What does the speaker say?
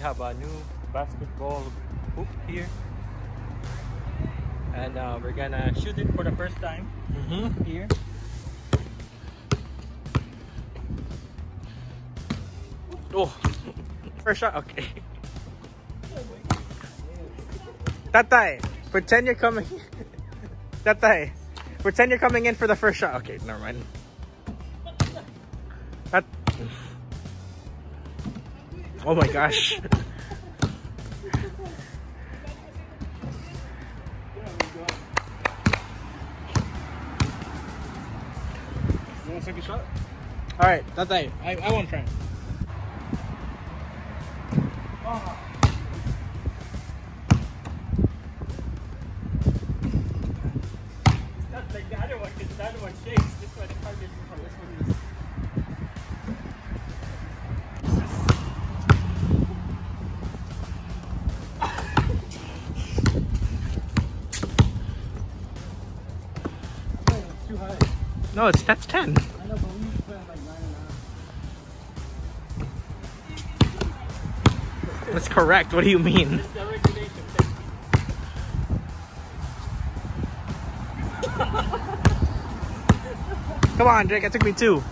have a new basketball hoop here. And uh, we're gonna shoot it for the first time Mm-hmm. here. Oh, first shot. Okay. Tatay, pretend you're coming. Tatay, pretend you're coming in for the first shot. Okay, never mind. Oh my gosh. You want a shot? All right, Tatay, I, I won't try. Not a half. That's 10. That's correct. What do you mean? It's. Come on, Jake. It took me two.